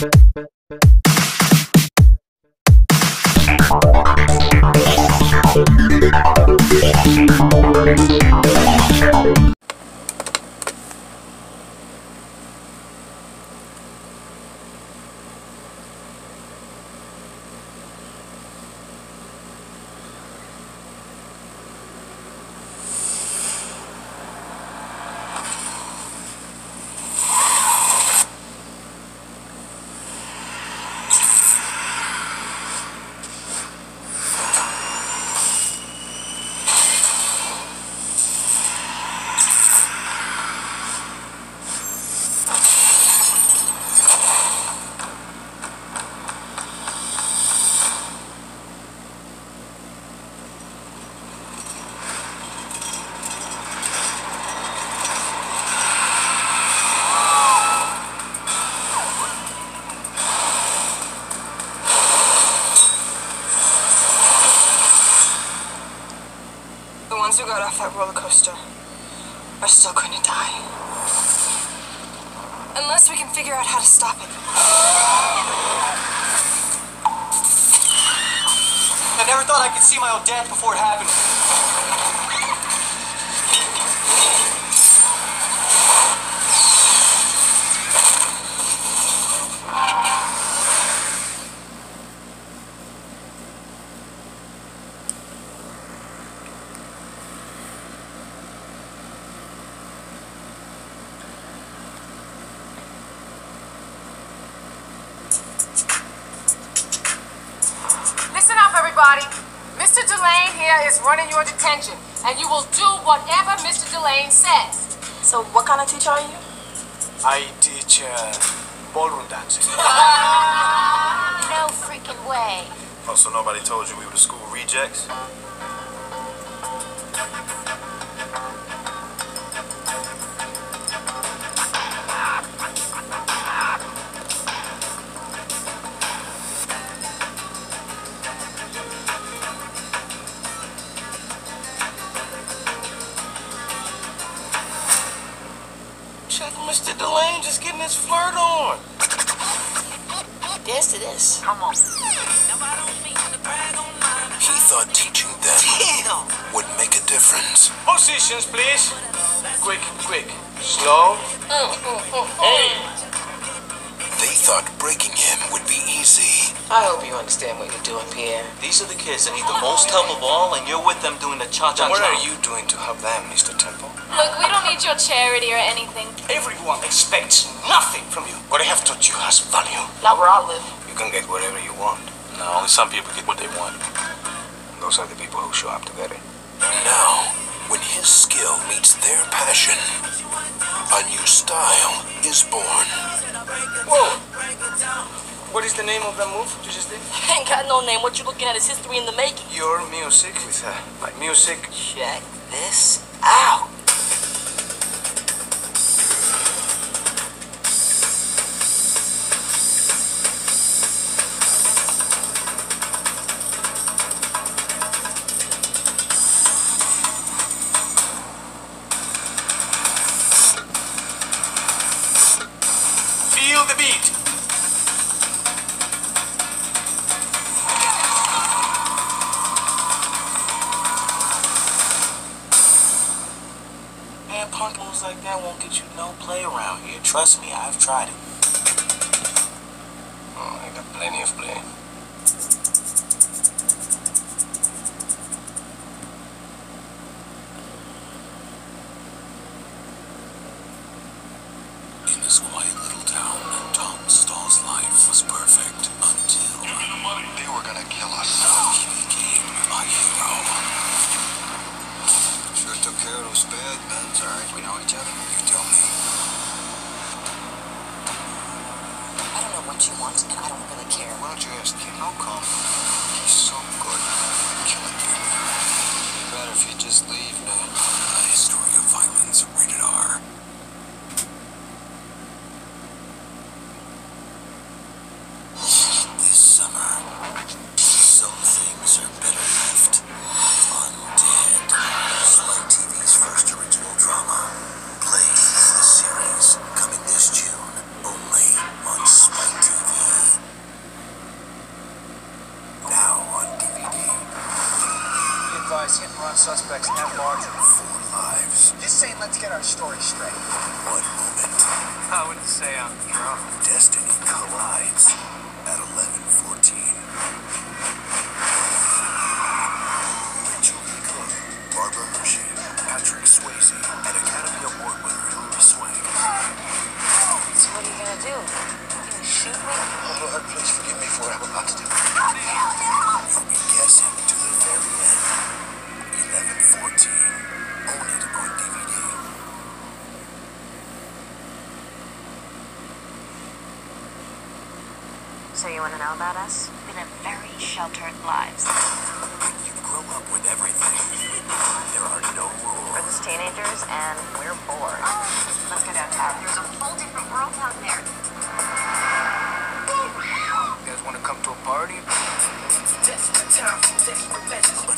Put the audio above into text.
The ones who got off that roller coaster are still going to die. Unless we can figure out how to stop it. I never thought I could see my own death before it happened. Listen up, everybody. Mr. Dulaine here is running your detention, and you will do whatever Mr. Dulaine says. So, what kind of teacher are you? I teach uh, ballroom dancing. No freaking way. Oh, so nobody told you we were the school rejects? Just getting his flirt on. Dance to this. He thought teaching them Damn. would make a difference. Positions, please. Quick, quick. Slow. Uh, uh, uh, hey. They thought breaking him would be easy. I hope you understand what you're doing, Pierre. These are the kids that need the most help of all, and you're with them doing the cha-cha-cha. What are you doing to help them, Mr. Temple? Look, we don't need your charity or anything. Everyone expects nothing from you. What I have taught you has value. Not where I live. You can get whatever you want. No, only some people get what they want. Those are the people who show up to get it. Now, when his skill meets their passion, a new style is born. Whoa. What is the name of that move you just did? Ain't got no name. What you looking at is history in the making. Your music with uh, my music. Check this out. Moves like that won't get you no play around here. Trust me, I've tried it. Oh, I got plenty of play. In this quiet little town, Tom Stall's life was perfect until they were gonna kill us. He became a hero. Sure took care of those bad nuns. All right, we know each other. You tell me. I don't know what you want, and I don't really care. Why don't you ask him? How come? Mass hit and run suspects at large. Four lives. Just saying, let's get our story straight. One moment. I wouldn't say I'm drunk. Destiny collides at 11:14. Julie Cook, Barbara Hershey, Patrick Swayze, and Academy Award winner Hilary Swank. So what are you gonna do? You gonna shoot me? Oh Lord, please forgive me for what I'm about to do. So you want to know about us? We live very sheltered lives. You grow up with everything. There are no rules. We're just teenagers and we're bored. Oh, let's go downtown. There's a whole different world out there. You guys want to come to a party? Just the time for desperate measures.